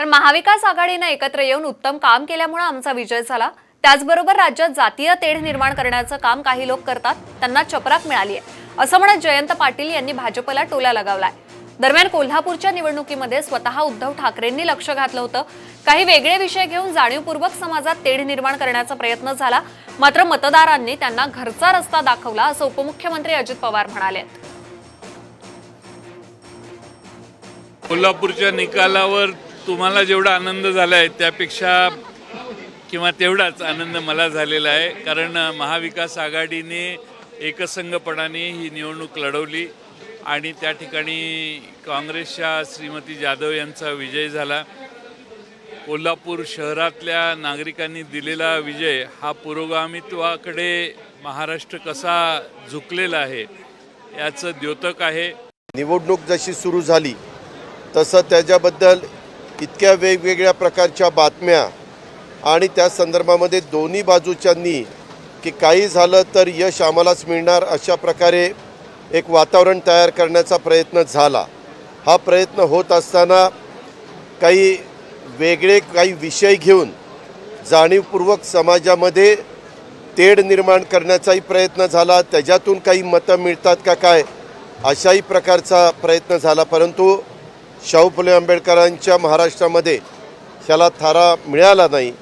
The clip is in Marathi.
तर महाविकास आघाडीनं एकत्र येऊन उत्तम काम केल्यामुळे आमचा विजय झाला. त्याचबरोबर राज्यात जातीय तेढ निर्माण करण्याचं काम काही लोक करतात त्यांना चपराक मिळाली आहे. असं म्हणत जयंत पाटील यांनी भाजपला टोला लगावलाय. दरम्यान कोल्हापूरच्या निवडणुकीमध्ये स्वतः उद्धव ठाकरेंनी लक्ष घातलं होतं. काही वेगळे विषय घेऊन जाणीवपूर्वक समाजात तेढ निर्माण करण्याचा प्रयत्न झाला. मात्र मतदारांनी त्यांना घरचा रस्ता दाखवला असं उपमुख्यमंत्री अजित पवार म्हणाले. कोल्हापूरच्या निकालावर तुम्हाला जेवढा आनंद झाला आहे त्यापेक्षा किंवा तेवढाच आनंद मला झालेला आहे. कारण महाविकास आघाडीने एकसंघपणाने ही निवडणूक लढवली आणि त्या ठिकाणी काँग्रेसच्या श्रीमती जाधव यांचा विजय झाला. कोल्हापूर शहरातल्या नागरिकांनी दिलेला विजय हा पुरोगामित्वाकडे महाराष्ट्र कसा झुकलेला आहे याचं द्योतक आहे. निवडणूक जशी सुरू झाली तसं त्याच्याबद्दल इतक्या वेगवेगळ्या प्रकारच्या बातम्या आणि त्या संदर्भामध्ये दोन्ही बाजूच्यांनी की काही झालं तर यश आम्हालाच मिळणार अशा प्रकारे एक वातावरण तयार करण्याचा प्रयत्न झाला. हा प्रयत्न होत असताना काही वेगळे काही विषय घेऊन जाणीवपूर्वक समाजामध्ये तेढ निर्माण करण्याचाही प्रयत्न झाला. त्याच्यातून काही मतं मिळतात का काय अशाही प्रकारचा प्रयत्न झाला. परंतु शाहू फुले आंबेडकरांच्या महाराष्ट्रामध्ये ह्याला थारा मिळाला नाही.